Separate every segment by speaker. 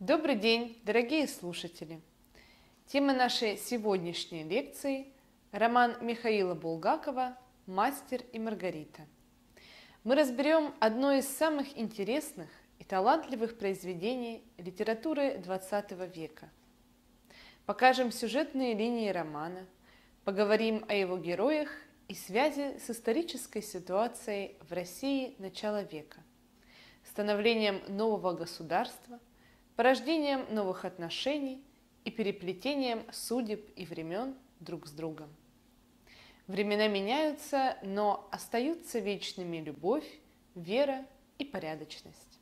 Speaker 1: Добрый день, дорогие слушатели! Тема нашей сегодняшней лекции – роман Михаила Булгакова «Мастер и Маргарита». Мы разберем одно из самых интересных и талантливых произведений литературы XX века. Покажем сюжетные линии романа, поговорим о его героях и связи с исторической ситуацией в России начала века, становлением нового государства – порождением новых отношений и переплетением судеб и времен друг с другом. Времена меняются, но остаются вечными любовь, вера и порядочность.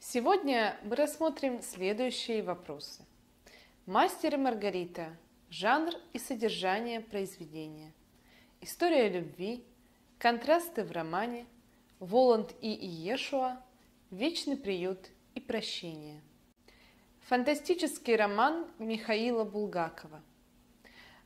Speaker 1: Сегодня мы рассмотрим следующие вопросы. Мастер и Маргарита. Жанр и содержание произведения. История любви. Контрасты в романе. Воланд и Иешуа. Вечный приют и прощение. Фантастический роман Михаила Булгакова.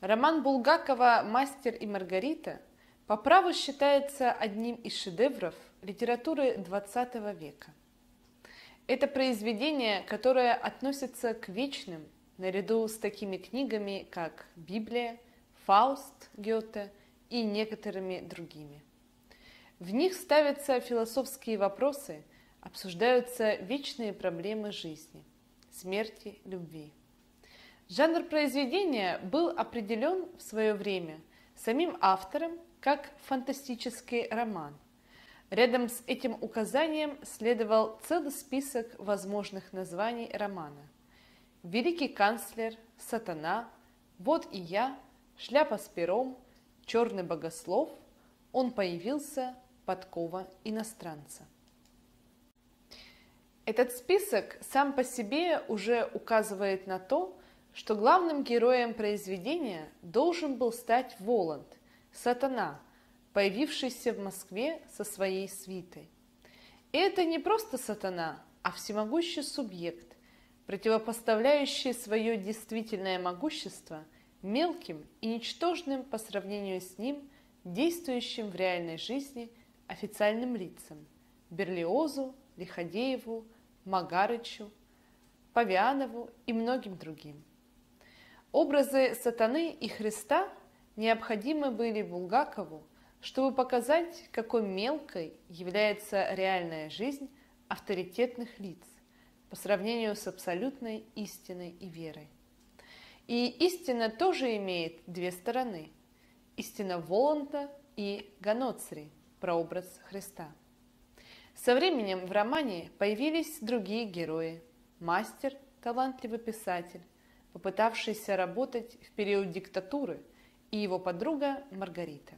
Speaker 1: Роман Булгакова «Мастер и Маргарита» по праву считается одним из шедевров литературы XX века. Это произведение, которое относится к вечным, наряду с такими книгами, как Библия, Фауст Гёте и некоторыми другими. В них ставятся философские вопросы – обсуждаются вечные проблемы жизни, смерти, любви. Жанр произведения был определен в свое время самим автором как фантастический роман. Рядом с этим указанием следовал целый список возможных названий романа. «Великий канцлер», «Сатана», «Вот и я», «Шляпа с пером», «Черный богослов», «Он появился», «Подкова иностранца». Этот список сам по себе уже указывает на то, что главным героем произведения должен был стать Воланд, сатана, появившийся в Москве со своей свитой. И это не просто сатана, а всемогущий субъект, противопоставляющий свое действительное могущество мелким и ничтожным по сравнению с ним, действующим в реальной жизни официальным лицам – Берлиозу, Лиходееву, Магарычу, Павианову и многим другим. Образы сатаны и Христа необходимы были Булгакову, чтобы показать, какой мелкой является реальная жизнь авторитетных лиц по сравнению с абсолютной истиной и верой. И истина тоже имеет две стороны. Истина Воланта и Ганоцри, прообраз Христа. Со временем в романе появились другие герои. Мастер, талантливый писатель, попытавшийся работать в период диктатуры, и его подруга Маргарита.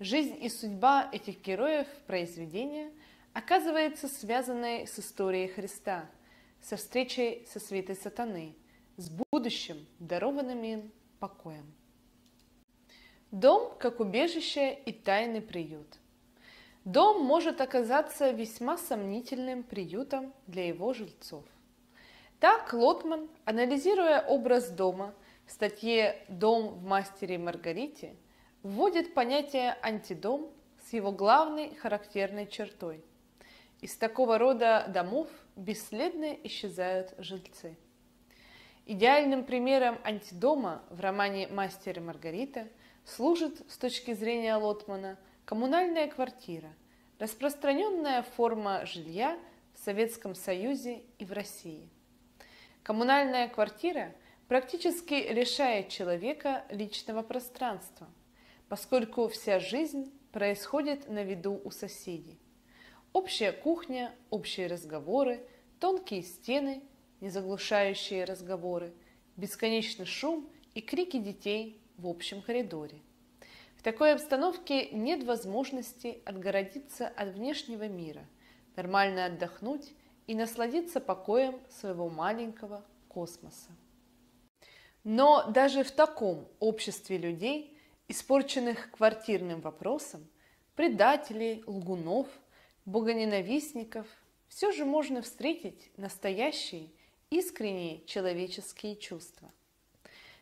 Speaker 1: Жизнь и судьба этих героев произведения оказывается связанной с историей Христа, со встречей со святой сатаны, с будущим, дарованным им покоем. Дом как убежище и тайный приют – Дом может оказаться весьма сомнительным приютом для его жильцов. Так Лотман, анализируя образ дома в статье «Дом в мастере Маргарите», вводит понятие «антидом» с его главной характерной чертой. Из такого рода домов бесследно исчезают жильцы. Идеальным примером антидома в романе «Мастер и Маргарита» служит с точки зрения Лотмана – Коммунальная квартира – распространенная форма жилья в Советском Союзе и в России. Коммунальная квартира практически лишает человека личного пространства, поскольку вся жизнь происходит на виду у соседей. Общая кухня, общие разговоры, тонкие стены, не заглушающие разговоры, бесконечный шум и крики детей в общем коридоре. В такой обстановке нет возможности отгородиться от внешнего мира, нормально отдохнуть и насладиться покоем своего маленького космоса. Но даже в таком обществе людей, испорченных квартирным вопросом, предателей, лгунов, богоненавистников, все же можно встретить настоящие, искренние человеческие чувства.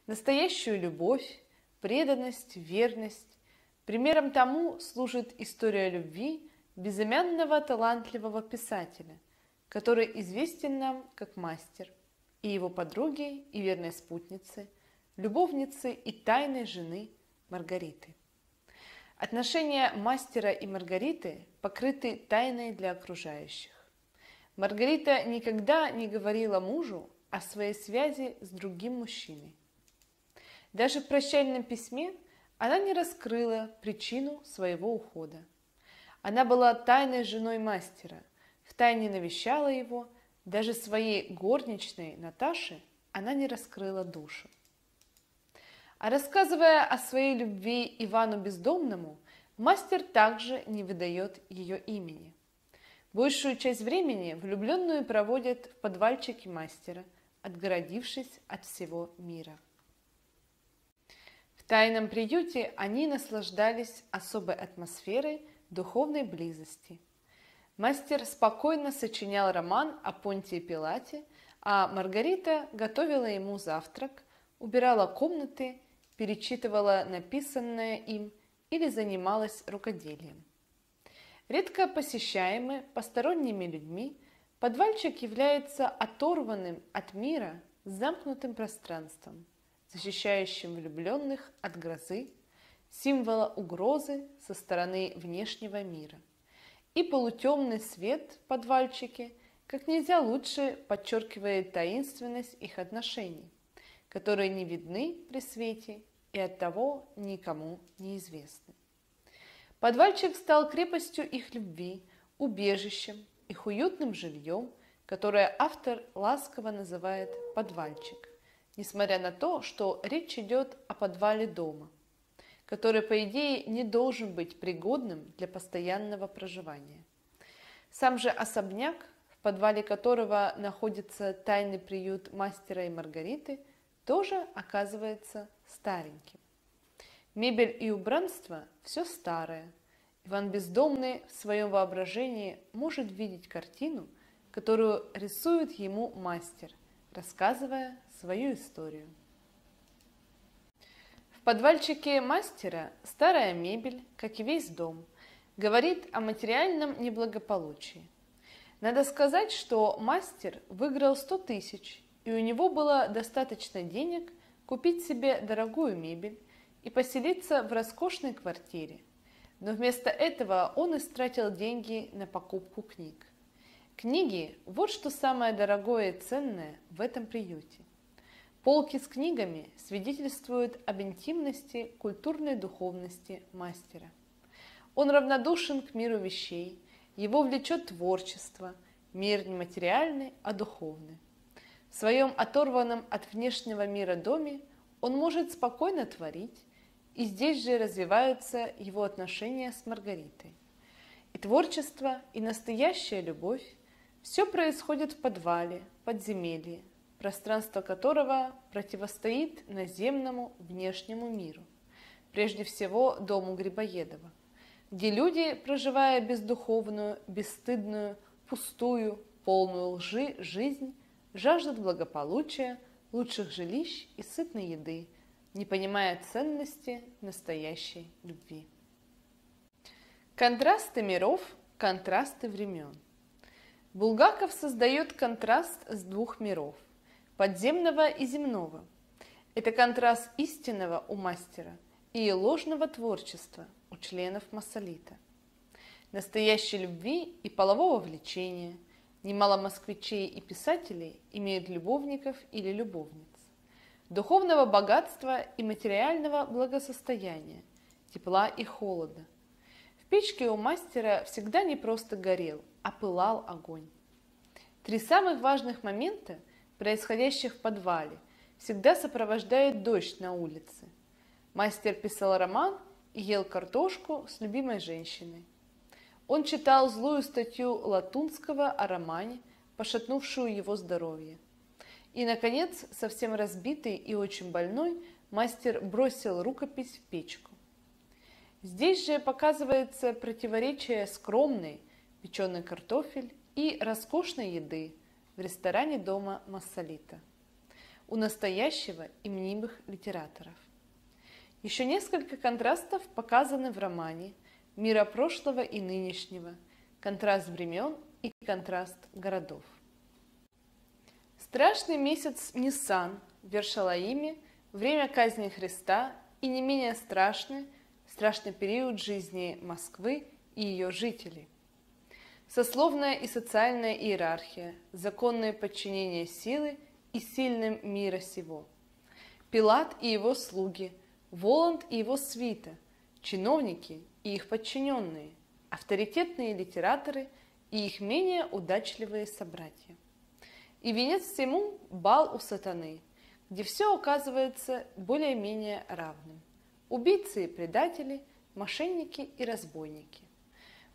Speaker 1: Настоящую любовь, преданность, верность. Примером тому служит история любви безымянного талантливого писателя, который известен нам как мастер, и его подруги и верной спутницы, любовницы и тайной жены Маргариты. Отношения мастера и Маргариты покрыты тайной для окружающих. Маргарита никогда не говорила мужу о своей связи с другим мужчиной. Даже в прощальном письме она не раскрыла причину своего ухода. Она была тайной женой мастера, втайне навещала его, даже своей горничной Наташе она не раскрыла душу. А рассказывая о своей любви Ивану Бездомному, мастер также не выдает ее имени. Большую часть времени влюбленную проводят в подвальчике мастера, отгородившись от всего мира. Тайном приюте они наслаждались особой атмосферой духовной близости. Мастер спокойно сочинял роман о Понтии Пилате, а Маргарита готовила ему завтрак, убирала комнаты, перечитывала написанное им или занималась рукоделием. Редко посещаемый посторонними людьми, подвальчик является оторванным от мира замкнутым пространством, защищающим влюбленных от грозы, символа угрозы со стороны внешнего мира. И полутемный свет в подвальчике как нельзя лучше подчеркивает таинственность их отношений, которые не видны при свете и оттого никому не известны. Подвальчик стал крепостью их любви, убежищем, их уютным жильем, которое автор ласково называет «подвальчик», несмотря на то, что речь идет о подвале дома, который, по идее, не должен быть пригодным для постоянного проживания. Сам же особняк, в подвале которого находится тайный приют мастера и Маргариты, тоже оказывается стареньким. Мебель и убранство – все старое. Иван Бездомный в своем воображении может видеть картину, которую рисует ему мастер, рассказывая свою историю. В подвальчике мастера старая мебель, как и весь дом, говорит о материальном неблагополучии. Надо сказать, что мастер выиграл 100 тысяч, и у него было достаточно денег купить себе дорогую мебель, и поселиться в роскошной квартире. Но вместо этого он истратил деньги на покупку книг. Книги – вот что самое дорогое и ценное в этом приюте. Полки с книгами свидетельствуют об интимности, культурной духовности мастера. Он равнодушен к миру вещей, его влечет творчество, мир не материальный, а духовный. В своем оторванном от внешнего мира доме он может спокойно творить, и здесь же развиваются его отношения с Маргаритой. И творчество, и настоящая любовь – все происходит в подвале, подземелье, пространство которого противостоит наземному внешнему миру, прежде всего дому Грибоедова, где люди, проживая бездуховную, бесстыдную, пустую, полную лжи жизнь, жаждут благополучия, лучших жилищ и сытной еды – не понимая ценности настоящей любви. Контрасты миров, контрасты времен. Булгаков создает контраст с двух миров – подземного и земного. Это контраст истинного у мастера и ложного творчества у членов массолита. Настоящей любви и полового влечения. Немало москвичей и писателей имеют любовников или любовниц духовного богатства и материального благосостояния, тепла и холода. В печке у мастера всегда не просто горел, а пылал огонь. Три самых важных момента, происходящих в подвале, всегда сопровождает дождь на улице. Мастер писал роман и ел картошку с любимой женщиной. Он читал злую статью Латунского о романе, пошатнувшую его здоровье. И, наконец, совсем разбитый и очень больной, мастер бросил рукопись в печку. Здесь же показывается противоречие скромной, печеный картофель и роскошной еды в ресторане дома Массолита у настоящего и мнимых литераторов. Еще несколько контрастов показаны в романе «Мира прошлого и нынешнего», контраст времен и контраст городов. Страшный месяц Ниссан в Вершалаиме, время казни Христа и не менее страшный, страшный период жизни Москвы и ее жителей. Сословная и социальная иерархия, законное подчинение силы и сильным мира сего. Пилат и его слуги, Воланд и его свита, чиновники и их подчиненные, авторитетные литераторы и их менее удачливые собратья. И венец всему – бал у сатаны, где все оказывается более-менее равным. Убийцы и предатели, мошенники и разбойники.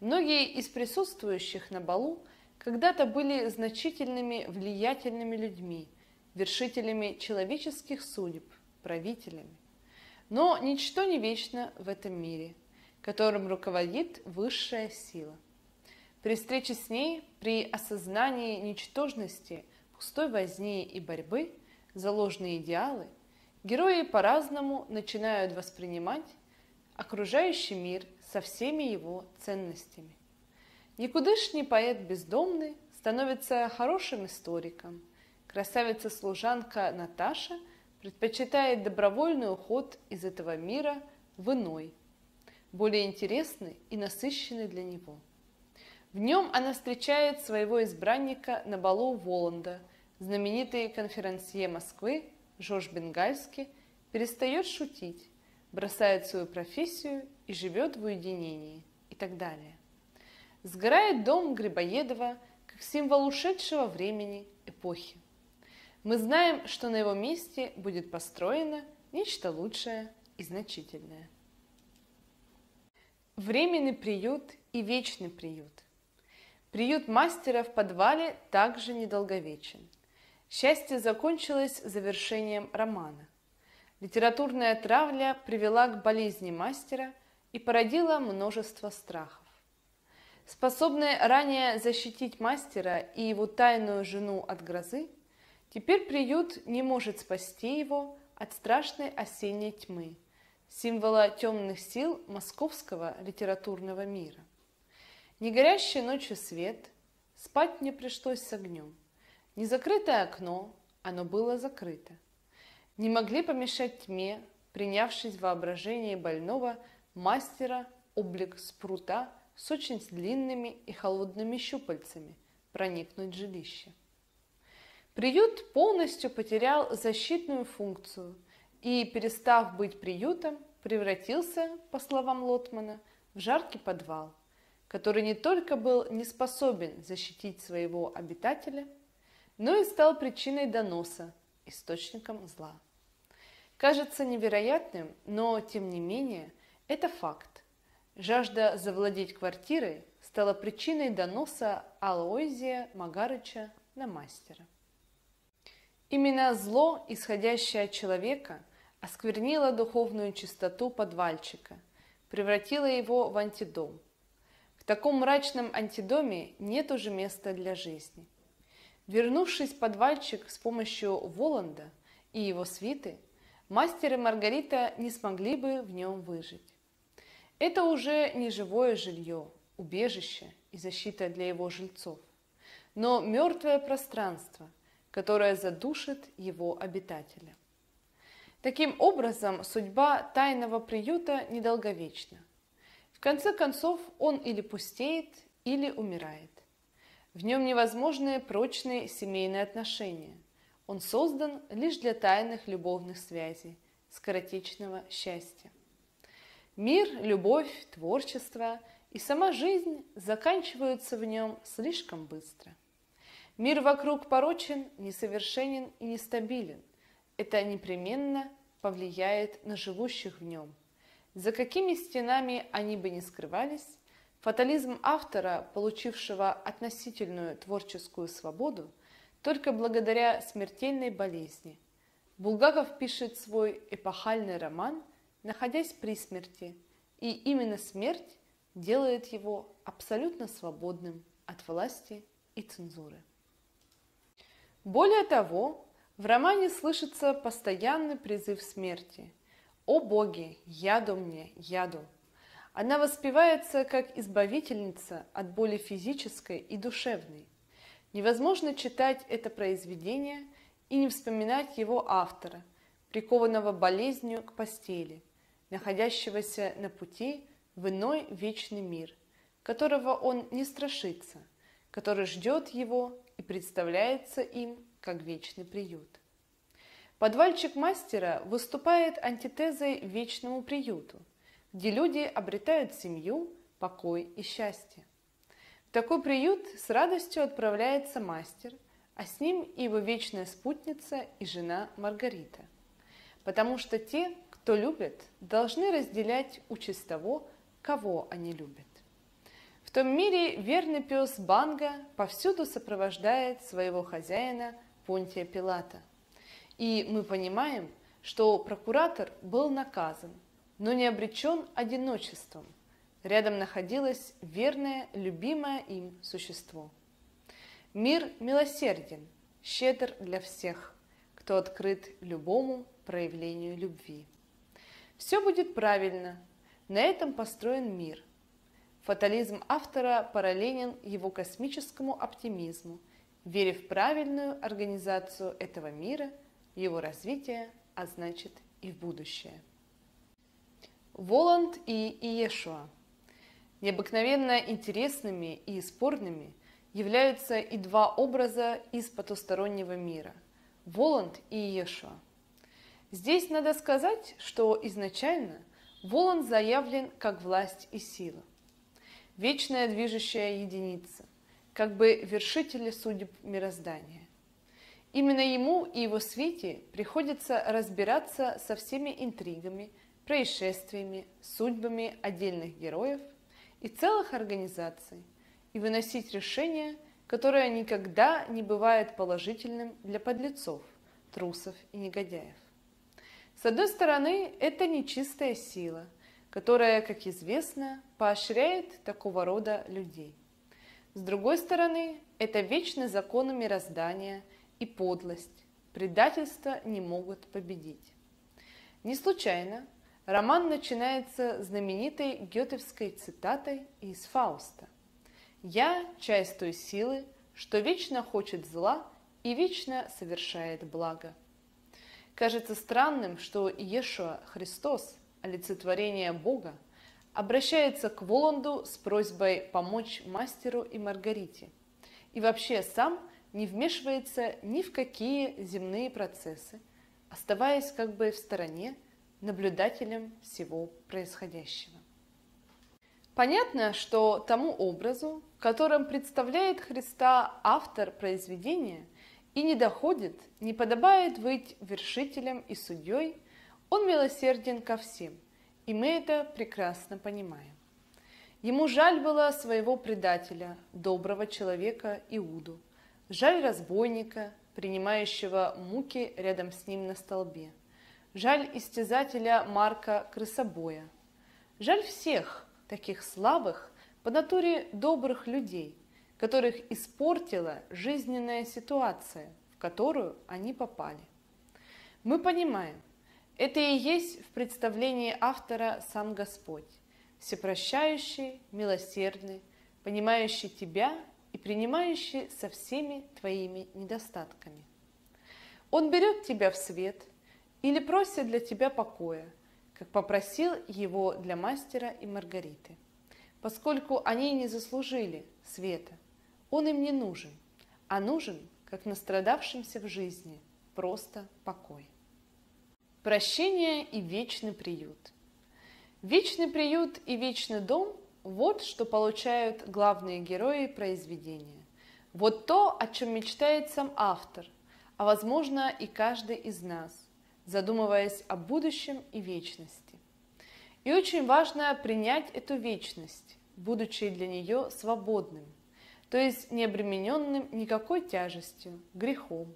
Speaker 1: Многие из присутствующих на балу когда-то были значительными влиятельными людьми, вершителями человеческих судеб, правителями. Но ничто не вечно в этом мире, которым руководит высшая сила. При встрече с ней, при осознании ничтожности пустой возни и борьбы за ложные идеалы, герои по-разному начинают воспринимать окружающий мир со всеми его ценностями. Никудышний поэт бездомный становится хорошим историком. Красавица-служанка Наташа предпочитает добровольный уход из этого мира в иной, более интересный и насыщенный для него. В нем она встречает своего избранника на балу Воланда – знаменитый конферансье Москвы Жорж Бенгальский перестает шутить, бросает свою профессию и живет в уединении и так далее. Сгорает дом Грибоедова как символ ушедшего времени эпохи. Мы знаем, что на его месте будет построено нечто лучшее и значительное. Временный приют и вечный приют. Приют мастера в подвале также недолговечен – Счастье закончилось завершением романа. Литературная травля привела к болезни мастера и породила множество страхов. Способная ранее защитить мастера и его тайную жену от грозы, теперь приют не может спасти его от страшной осенней тьмы, символа темных сил московского литературного мира. Не горящей ночью свет, спать мне пришлось с огнем. Незакрытое окно, оно было закрыто. Не могли помешать тьме, принявшись воображение больного мастера облик спрута с очень длинными и холодными щупальцами проникнуть в жилище. Приют полностью потерял защитную функцию и, перестав быть приютом, превратился, по словам Лотмана, в жаркий подвал, который не только был не способен защитить своего обитателя – но и стал причиной доноса, источником зла. Кажется невероятным, но тем не менее это факт. Жажда завладеть квартирой стала причиной доноса Алоизия Магарыча на мастера. Именно зло, исходящее от человека, осквернило духовную чистоту подвальчика, превратило его в антидом. В таком мрачном антидоме нет уже места для жизни – Вернувшись подвальчик с помощью Воланда и его свиты, мастер и Маргарита не смогли бы в нем выжить. Это уже не живое жилье, убежище и защита для его жильцов, но мертвое пространство, которое задушит его обитателя. Таким образом, судьба тайного приюта недолговечна. В конце концов, он или пустеет, или умирает. В нем невозможны прочные семейные отношения. Он создан лишь для тайных любовных связей, скоротечного счастья. Мир, любовь, творчество и сама жизнь заканчиваются в нем слишком быстро. Мир вокруг порочен, несовершенен и нестабилен. Это непременно повлияет на живущих в нем. За какими стенами они бы не скрывались, Фатализм автора, получившего относительную творческую свободу, только благодаря смертельной болезни. Булгаков пишет свой эпохальный роман, находясь при смерти, и именно смерть делает его абсолютно свободным от власти и цензуры. Более того, в романе слышится постоянный призыв смерти «О боги, яду мне, яду!» Она воспевается как избавительница от боли физической и душевной. Невозможно читать это произведение и не вспоминать его автора, прикованного болезнью к постели, находящегося на пути в иной вечный мир, которого он не страшится, который ждет его и представляется им как вечный приют. Подвальчик мастера выступает антитезой вечному приюту, где люди обретают семью, покой и счастье. В такой приют с радостью отправляется мастер, а с ним и его вечная спутница и жена Маргарита. Потому что те, кто любит, должны разделять участь того, кого они любят. В том мире верный пес Банга повсюду сопровождает своего хозяина Понтия Пилата. И мы понимаем, что прокуратор был наказан, но не обречен одиночеством. Рядом находилось верное, любимое им существо. Мир милосерден, щедр для всех, кто открыт любому проявлению любви. Все будет правильно, на этом построен мир. Фатализм автора параллелен его космическому оптимизму, вере в правильную организацию этого мира, его развитие, а значит и в будущее. Воланд и Иешуа. Необыкновенно интересными и спорными являются и два образа из потустороннего мира – Воланд и Иешуа. Здесь надо сказать, что изначально – Волан заявлен как власть и сила, вечная движущая единица, как бы вершитель судеб мироздания. Именно ему и его свите приходится разбираться со всеми интригами, происшествиями, судьбами отдельных героев и целых организаций и выносить решения, которое никогда не бывает положительным для подлецов, трусов и негодяев. С одной стороны, это нечистая сила, которая, как известно, поощряет такого рода людей. С другой стороны, это вечный закон мироздания и подлость, предательство не могут победить. Не случайно роман начинается знаменитой гетовской цитатой из Фауста. «Я – часть той силы, что вечно хочет зла и вечно совершает благо». Кажется странным, что Иешуа Христос, олицетворение Бога, обращается к Воланду с просьбой помочь мастеру и Маргарите. И вообще сам не вмешивается ни в какие земные процессы, оставаясь как бы в стороне, наблюдателем всего происходящего. Понятно, что тому образу, которым представляет Христа автор произведения, и не доходит, не подобает быть вершителем и судьей, он милосерден ко всем, и мы это прекрасно понимаем. Ему жаль было своего предателя, доброго человека Иуду, жаль разбойника, принимающего муки рядом с ним на столбе, жаль истязателя Марка Крысобоя, жаль всех таких слабых, по натуре добрых людей, которых испортила жизненная ситуация, в которую они попали. Мы понимаем, это и есть в представлении автора сам Господь, всепрощающий, милосердный, понимающий тебя и принимающий со всеми твоими недостатками. Он берет тебя в свет или просит для тебя покоя, как попросил его для мастера и Маргариты, поскольку они не заслужили света, он им не нужен, а нужен, как настрадавшимся в жизни, просто покой. Прощение и вечный приют. Вечный приют и вечный дом – вот что получают главные герои произведения. Вот то, о чем мечтает сам автор, а возможно и каждый из нас, задумываясь о будущем и вечности. И очень важно принять эту вечность, будучи для нее свободным – то есть не обремененным никакой тяжестью, грехом,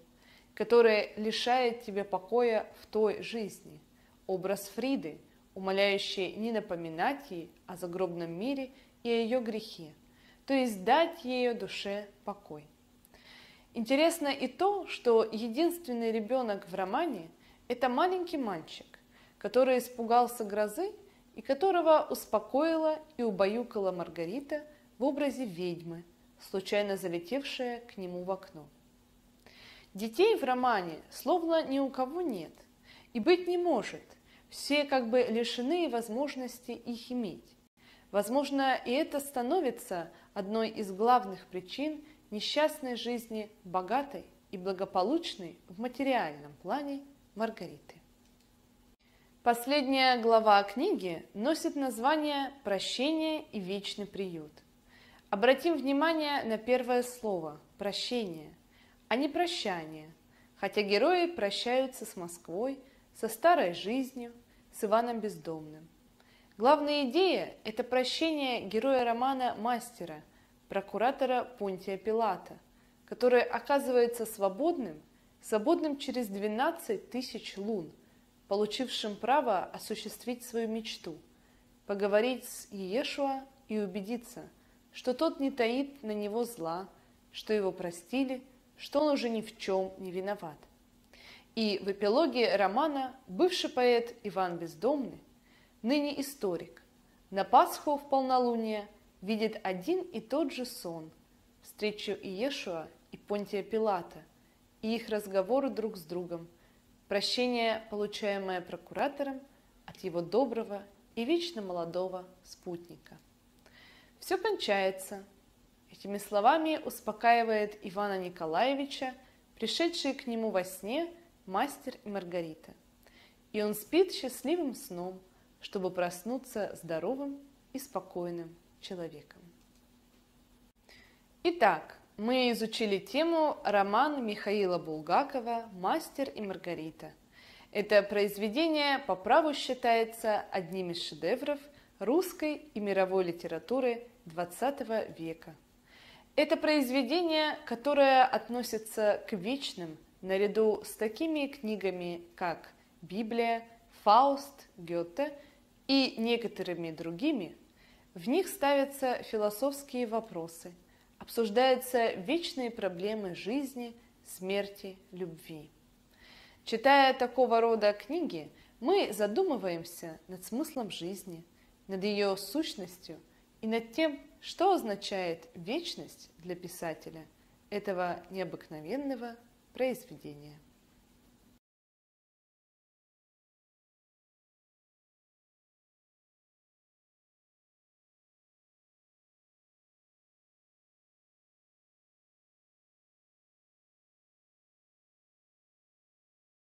Speaker 1: которое лишает тебя покоя в той жизни. Образ Фриды, умоляющий не напоминать ей о загробном мире и о ее грехе, то есть дать ее душе покой. Интересно и то, что единственный ребенок в романе – это маленький мальчик, который испугался грозы и которого успокоила и убаюкала Маргарита в образе ведьмы, случайно залетевшая к нему в окно. Детей в романе словно ни у кого нет, и быть не может, все как бы лишены возможности их иметь. Возможно, и это становится одной из главных причин несчастной жизни богатой и благополучной в материальном плане Маргариты. Последняя глава книги носит название «Прощение и вечный приют». Обратим внимание на первое слово «прощение», а не «прощание», хотя герои прощаются с Москвой, со старой жизнью, с Иваном Бездомным. Главная идея – это прощение героя романа «Мастера», прокуратора Понтия Пилата, который оказывается свободным, свободным через 12 тысяч лун, получившим право осуществить свою мечту, поговорить с Иешуа и убедиться, что тот не таит на него зла, что его простили, что он уже ни в чем не виноват. И в эпилоге романа бывший поэт Иван Бездомный ныне историк, на Пасху в полнолуние видит один и тот же сон, встречу Иешуа и Понтия Пилата, и их разговоры друг с другом, прощение, получаемое прокуратором от его доброго и вечно молодого спутника. Все кончается. Этими словами успокаивает Ивана Николаевича, пришедшие к нему во сне мастер и Маргарита. И он спит счастливым сном – чтобы проснуться здоровым и спокойным человеком. Итак, мы изучили тему роман Михаила Булгакова «Мастер и Маргарита». Это произведение по праву считается одним из шедевров русской и мировой литературы XX века. Это произведение, которое относится к вечным наряду с такими книгами, как Библия, Фауст, Гёте – и некоторыми другими, в них ставятся философские вопросы, обсуждаются вечные проблемы жизни, смерти, любви. Читая такого рода книги, мы задумываемся над смыслом жизни, над ее сущностью и над тем, что означает вечность для писателя этого необыкновенного произведения.